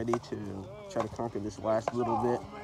ready to try to conquer this last little bit.